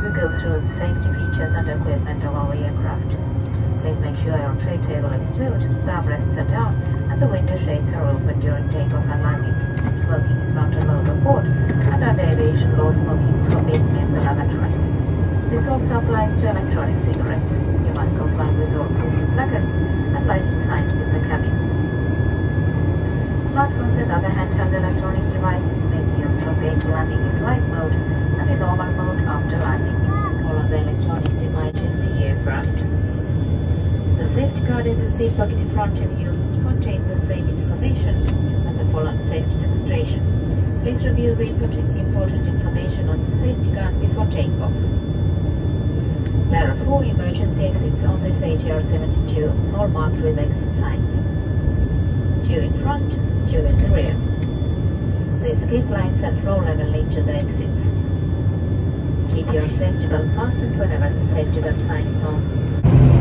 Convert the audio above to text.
As we go through the safety features and equipment of our aircraft, please make sure your tray table is stowed, the armrests are down, and the window shades are open during takeoff and landing. Smoking is not allowed aboard, and under aviation law, smoking is forbidden in the lavatories. This also applies to electronic cigarettes. You must comply with all posted placards and lighting signs in the cabin. Smartphones and other handheld electronic devices may be used for gate landing card in the seat pocket in front of you contains the same information and the following safety demonstration. Please review the important, information on the safety card before takeoff. There are four emergency exits on this ATR 72, all marked with exit signs. Two in front, two in the rear. The escape lines at floor level lead to the exits. Keep your safety belt fastened whenever the safety belt sign is on.